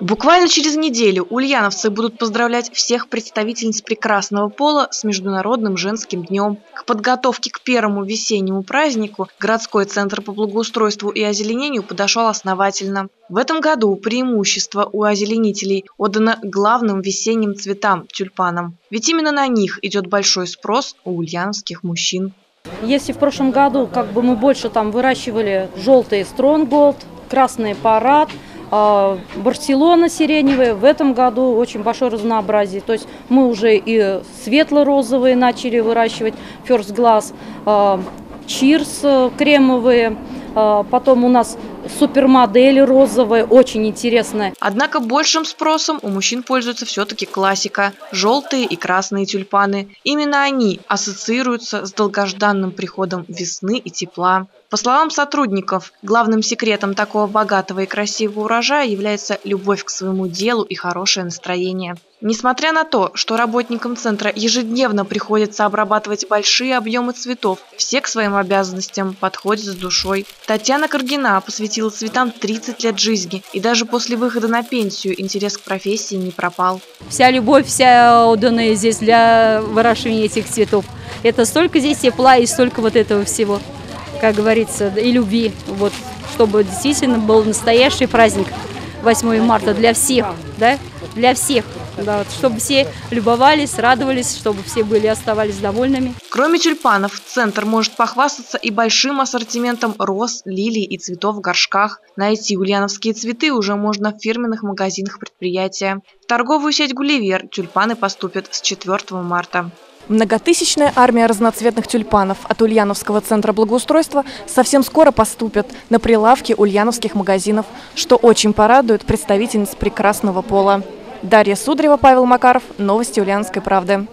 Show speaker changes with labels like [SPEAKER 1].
[SPEAKER 1] Буквально через неделю ульяновцы будут поздравлять всех представительниц прекрасного пола с Международным женским днем. К подготовке к первому весеннему празднику городской центр по благоустройству и озеленению подошел основательно. В этом году преимущество у озеленителей отдано главным весенним цветам – тюльпанам. Ведь именно на них идет большой спрос у ульяновских мужчин.
[SPEAKER 2] Если в прошлом году как бы мы больше там выращивали желтый стронголд, красный парад – Барселона сиреневая. В этом году очень большое разнообразие. То есть мы уже и светло-розовые начали выращивать, First Glass, Чирс а, кремовые. А, потом у нас супермодели розовые, очень интересная.
[SPEAKER 1] Однако большим спросом у мужчин пользуется все-таки классика – желтые и красные тюльпаны. Именно они ассоциируются с долгожданным приходом весны и тепла. По словам сотрудников, главным секретом такого богатого и красивого урожая является любовь к своему делу и хорошее настроение. Несмотря на то, что работникам центра ежедневно приходится обрабатывать большие объемы цветов, все к своим обязанностям подходят с душой. Татьяна Каргина посвятила цветам 30 лет жизни, и даже после выхода на пенсию интерес к профессии не пропал.
[SPEAKER 2] Вся любовь, вся отданная здесь для выращивания этих цветов. Это столько здесь тепла и столько вот этого всего как говорится, и любви. Вот, чтобы действительно был настоящий праздник 8 марта для всех, да, для всех. Да, вот, чтобы все любовались, радовались, чтобы все были оставались довольными.
[SPEAKER 1] Кроме тюльпанов, центр может похвастаться и большим ассортиментом роз, лилий и цветов в горшках. Найти ульяновские цветы уже можно в фирменных магазинах предприятия. В торговую сеть «Гулливер» тюльпаны поступят с 4 марта.
[SPEAKER 3] Многотысячная армия разноцветных тюльпанов от Ульяновского центра благоустройства совсем скоро поступят на прилавки ульяновских магазинов, что очень порадует представительниц прекрасного пола. Дарья Судрева, Павел Макаров. Новости Ульяновской правды.